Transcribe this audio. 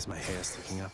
Is my hair sticking up?